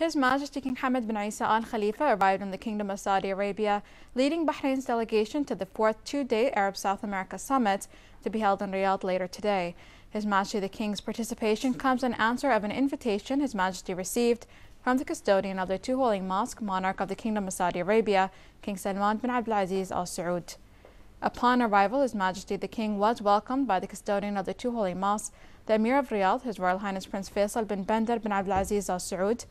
His Majesty King Hamad bin Isa Al Khalifa arrived in the Kingdom of Saudi Arabia, leading Bahrain's delegation to the fourth two day Arab South America Summit to be held in Riyadh later today. His Majesty the King's participation comes in answer of an invitation His Majesty received from the custodian of the two holy mosque, monarch of the Kingdom of Saudi Arabia, King Salman bin Abdulaziz Al Saud. Upon arrival, His Majesty the King was welcomed by the custodian of the two holy mosques, the Emir of Riyadh, His Royal Highness Prince Faisal bin Bandar bin Abdulaziz Al Saud,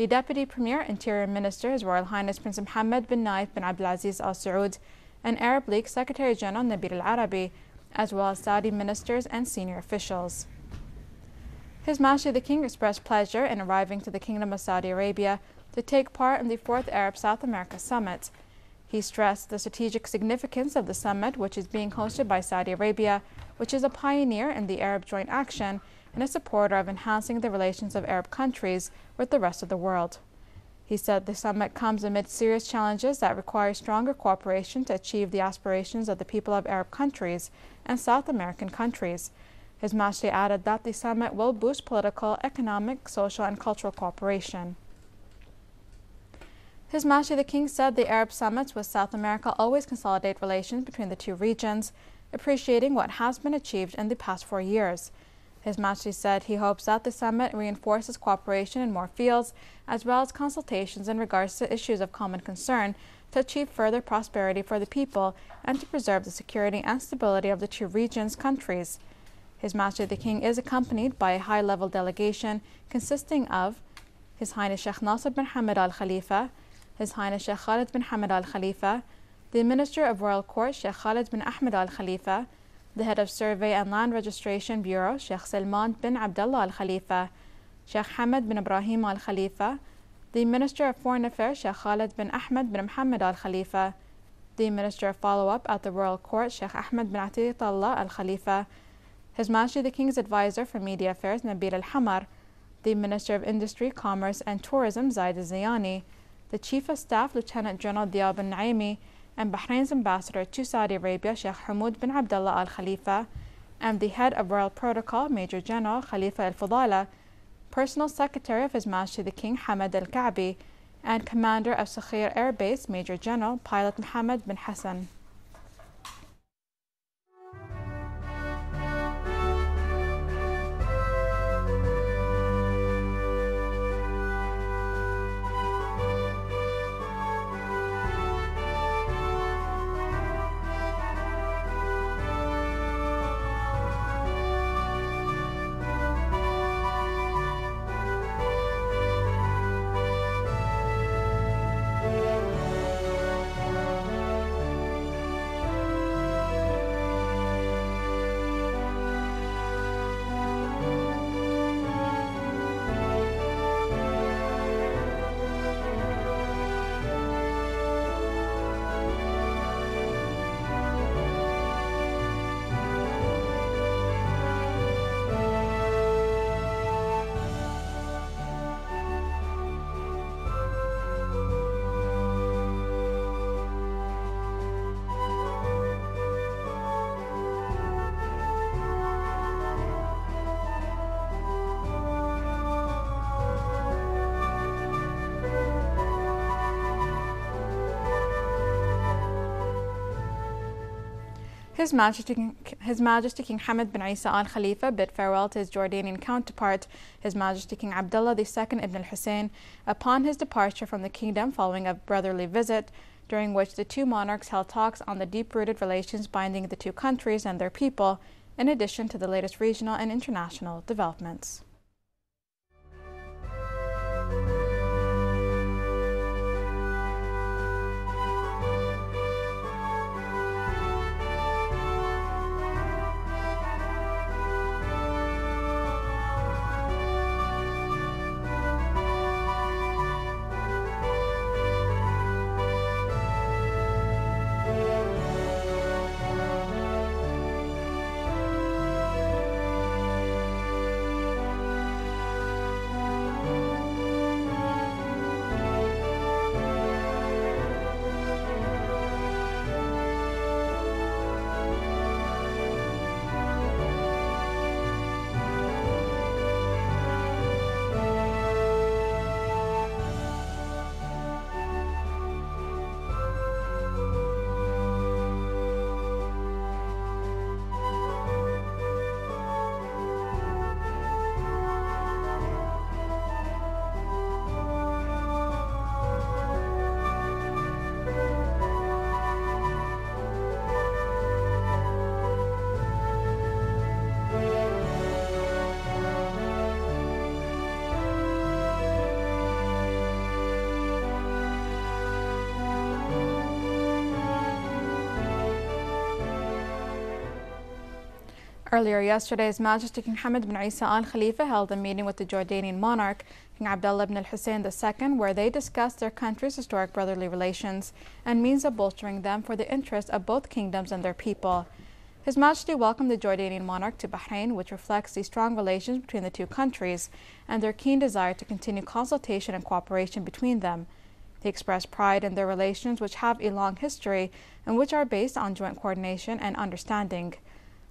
the Deputy Premier, Interior Minister, His Royal Highness Prince Mohammed bin Naif bin Abdulaziz Al Saud, and Arab League Secretary General Nabil Al Arabi, as well as Saudi ministers and senior officials. His Majesty the King expressed pleasure in arriving to the Kingdom of Saudi Arabia to take part in the fourth Arab South America Summit. He stressed the strategic significance of the summit, which is being hosted by Saudi Arabia, which is a pioneer in the Arab Joint Action and a supporter of enhancing the relations of Arab countries with the rest of the world. He said the summit comes amid serious challenges that require stronger cooperation to achieve the aspirations of the people of Arab countries and South American countries. His Majesty added that the summit will boost political, economic, social, and cultural cooperation. His Majesty the King said the Arab summits with South America always consolidate relations between the two regions, appreciating what has been achieved in the past four years. His Majesty said he hopes that the summit reinforces cooperation in more fields, as well as consultations in regards to issues of common concern to achieve further prosperity for the people and to preserve the security and stability of the two regions' countries. His Majesty the King is accompanied by a high level delegation consisting of His Highness Sheikh Nasser bin Hamad Al Khalifa, His Highness Sheikh Khalid bin Hamad Al Khalifa, the Minister of Royal Court Sheikh Khalid bin Ahmed Al Khalifa, the head of Survey and Land Registration Bureau, Sheikh Salman bin Abdullah Al Khalifa, Sheikh Hamad bin Ibrahim Al Khalifa, the Minister of Foreign Affairs, Sheikh Khalid bin Ahmed bin Muhammad Al Khalifa, the Minister of Follow Up at the Royal Court, Sheikh Ahmed bin Atiyatullah Al Khalifa, His Majesty the King's Advisor for Media Affairs, Nabil Al Hamar, the Minister of Industry, Commerce and Tourism, Zaid Zayani, the Chief of Staff, Lieutenant General Diab Al Naimi, and Bahrain's ambassador to Saudi Arabia, Sheikh Hamoud bin Abdullah Al Khalifa, and the head of Royal Protocol, Major General Khalifa Al Fudala, personal secretary of His Majesty the King Hamad Al Ka'bi, and commander of Sakhir Air Base, Major General Pilot Mohammed bin Hassan. His Majesty, his Majesty King Hamad bin Isa al Khalifa bid farewell to his Jordanian counterpart, His Majesty King Abdullah II ibn al Hussein, upon his departure from the kingdom following a brotherly visit, during which the two monarchs held talks on the deep rooted relations binding the two countries and their people, in addition to the latest regional and international developments. Earlier yesterday, His Majesty King Hamad bin Isa Al Khalifa held a meeting with the Jordanian monarch, King Abdullah ibn al Hussein II, where they discussed their country's historic brotherly relations and means of bolstering them for the interest of both kingdoms and their people. His Majesty welcomed the Jordanian monarch to Bahrain, which reflects the strong relations between the two countries and their keen desire to continue consultation and cooperation between them. He expressed pride in their relations, which have a long history and which are based on joint coordination and understanding.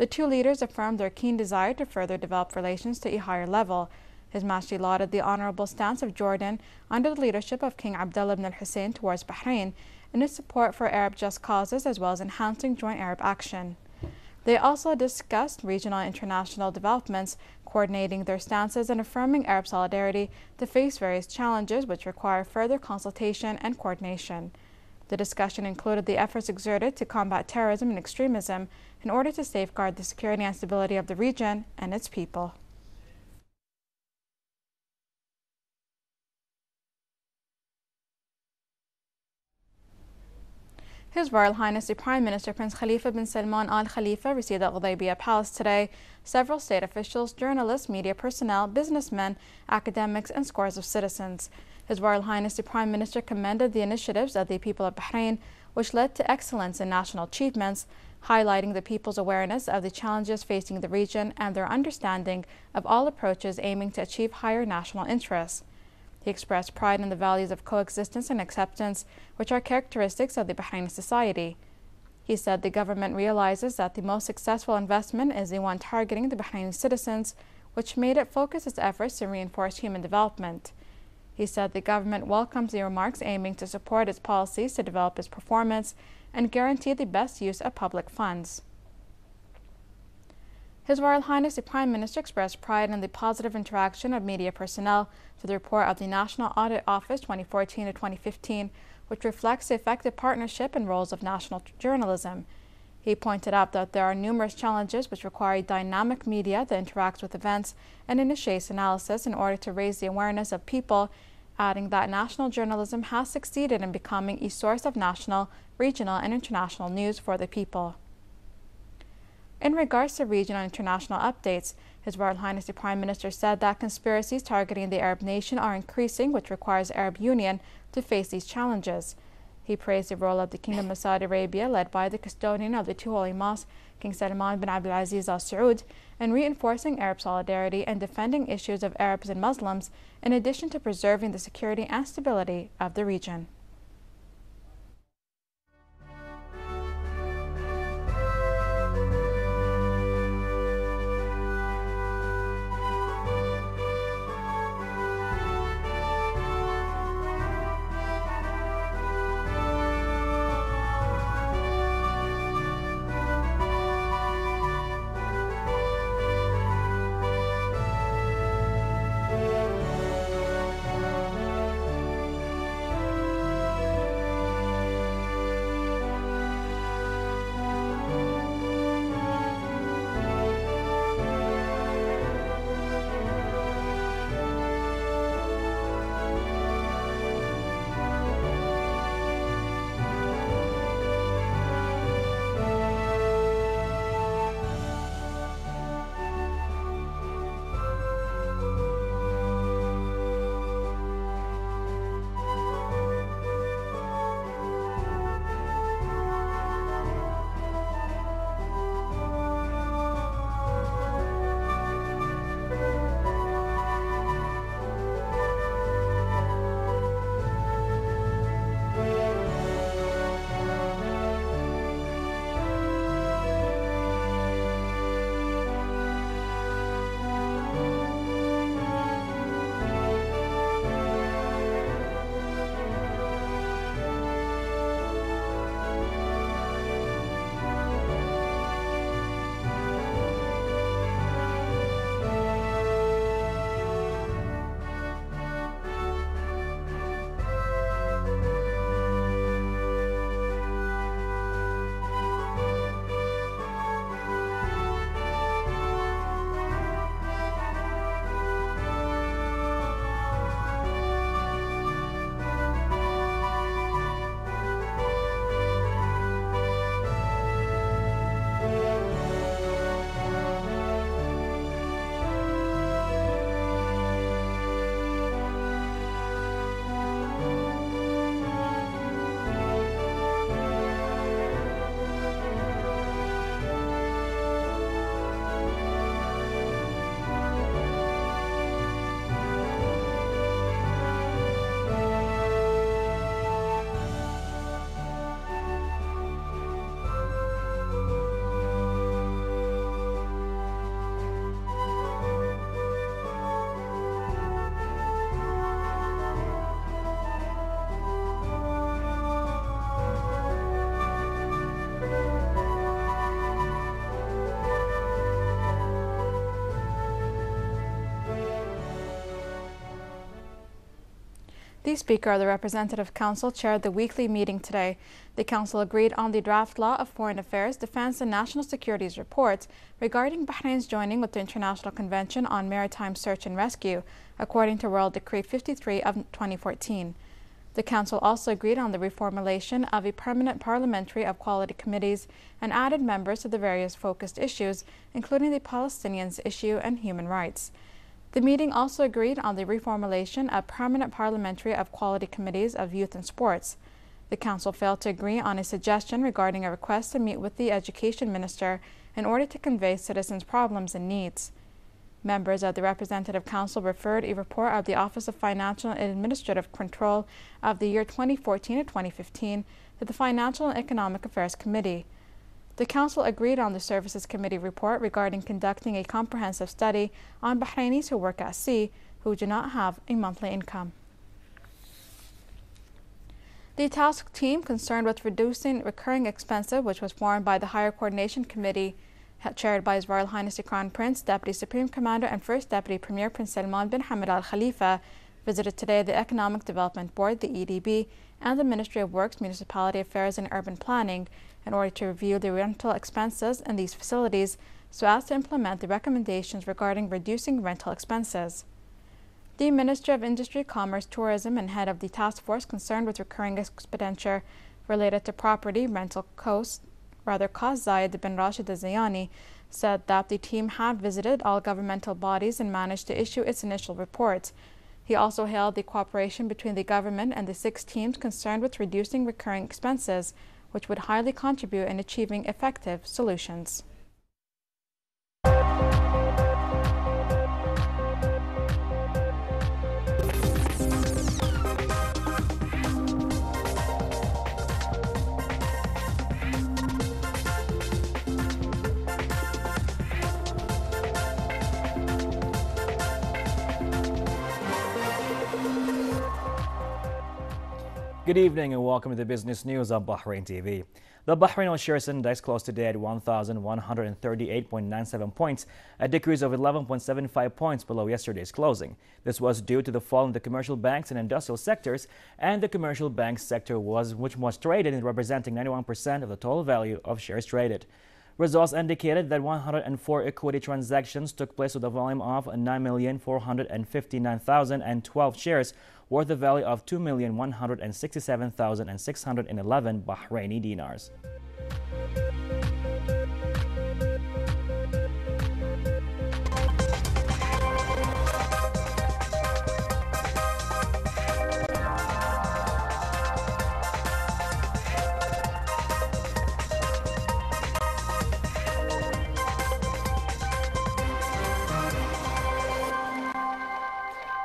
The two leaders affirmed their keen desire to further develop relations to a higher level. His Majesty lauded the honorable stance of Jordan under the leadership of King Abdullah ibn al-Hussein towards Bahrain in its support for Arab just causes as well as enhancing joint Arab action. They also discussed regional and international developments, coordinating their stances and affirming Arab solidarity to face various challenges which require further consultation and coordination. The discussion included the efforts exerted to combat terrorism and extremism in order to safeguard the security and stability of the region and its people. His Royal Highness the Prime Minister Prince Khalifa bin Salman Al Khalifa received at Ghudaybiyah Palace today several state officials, journalists, media personnel, businessmen, academics, and scores of citizens. His Royal Highness the Prime Minister commended the initiatives of the people of Bahrain, which led to excellence in national achievements, highlighting the people's awareness of the challenges facing the region and their understanding of all approaches aiming to achieve higher national interests. He expressed pride in the values of coexistence and acceptance, which are characteristics of the Bahraini society. He said the government realizes that the most successful investment is the one targeting the Bahraini citizens, which made it focus its efforts to reinforce human development. He said the government welcomes the remarks aiming to support its policies to develop its performance and guarantee the best use of public funds. His Royal Highness the Prime Minister expressed pride in the positive interaction of media personnel to the report of the National Audit Office 2014 to 2015, which reflects the effective partnership and roles of national journalism. He pointed out that there are numerous challenges which require dynamic media that interacts with events and initiates analysis in order to raise the awareness of people, adding that national journalism has succeeded in becoming a source of national, regional, and international news for the people. In regards to regional and international updates, his Royal Highness the Prime Minister said that conspiracies targeting the Arab nation are increasing, which requires Arab Union to face these challenges. He praised the role of the Kingdom of Saudi Arabia, led by the custodian of the two holy mosques, King Salman bin Abdulaziz Al Saud, in reinforcing Arab solidarity and defending issues of Arabs and Muslims, in addition to preserving the security and stability of the region. The Speaker of the Representative Council chaired the weekly meeting today. The Council agreed on the draft law of foreign affairs, defense, and national security's report regarding Bahrain's joining with the International Convention on Maritime Search and Rescue, according to Royal Decree 53 of 2014. The Council also agreed on the reformulation of a permanent parliamentary of quality committees and added members to the various focused issues, including the Palestinians issue and human rights. The meeting also agreed on the reformulation of permanent parliamentary of quality committees of youth and sports. The Council failed to agree on a suggestion regarding a request to meet with the Education Minister in order to convey citizens' problems and needs. Members of the Representative Council referred a report of the Office of Financial and Administrative Control of the year 2014 to 2015 to the Financial and Economic Affairs Committee. The Council agreed on the Services Committee report regarding conducting a comprehensive study on Bahrainis who work at sea who do not have a monthly income. The task team concerned with reducing recurring expenses, which was formed by the Higher Coordination Committee chaired by His Royal Highness the Crown Prince, Deputy Supreme Commander and First Deputy Premier Prince Salman bin Hamad Al Khalifa, visited today the Economic Development Board, the EDB, and the Ministry of Works, Municipality Affairs and Urban Planning in order to review the rental expenses in these facilities so as to implement the recommendations regarding reducing rental expenses. The Minister of Industry, Commerce, Tourism, and head of the task force concerned with recurring expenditure related to property rental costs, rather cost Zayed bin Rashid Zayani, said that the team had visited all governmental bodies and managed to issue its initial report. He also hailed the cooperation between the government and the six teams concerned with reducing recurring expenses, which would highly contribute in achieving effective solutions. Good evening and welcome to the business news of Bahrain TV. The Bahrain Shares Index closed today at 1,138.97 points, a decrease of 11.75 points below yesterday's closing. This was due to the fall in the commercial banks and industrial sectors, and the commercial banks sector was which was traded in representing 91% of the total value of shares traded. Results indicated that 104 equity transactions took place with a volume of 9,459,012 shares worth a value of 2,167,611 Bahraini dinars.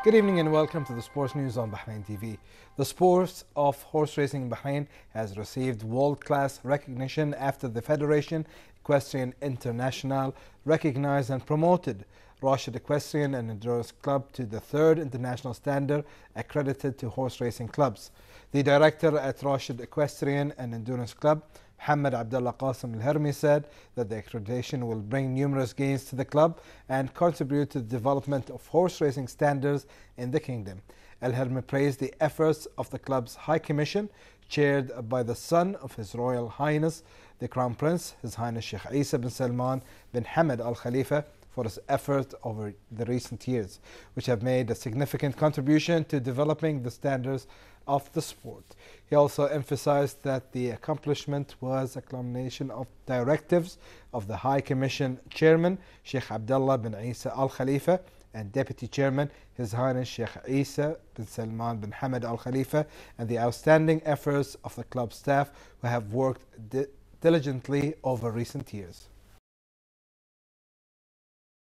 Good evening and welcome to the Sports News on Bahrain TV. The sport of horse racing in Bahrain has received world-class recognition after the Federation Equestrian International recognized and promoted Rashid Equestrian and Endurance Club to the third international standard accredited to horse racing clubs. The director at Rashid Equestrian and Endurance Club, Muhammad Abdullah Qasim Al Hermi said that the accreditation will bring numerous gains to the club and contribute to the development of horse racing standards in the kingdom. Al Hermi praised the efforts of the club's High Commission, chaired by the son of His Royal Highness, the Crown Prince, His Highness Sheikh Isa bin Salman bin Hamad Al Khalifa, for his efforts over the recent years, which have made a significant contribution to developing the standards of the sport. He also emphasized that the accomplishment was a culmination of directives of the High Commission Chairman, Sheikh Abdullah bin Isa Al Khalifa, and Deputy Chairman, His Highness Sheikh Isa bin Salman bin Hamad Al Khalifa, and the outstanding efforts of the club staff who have worked di diligently over recent years.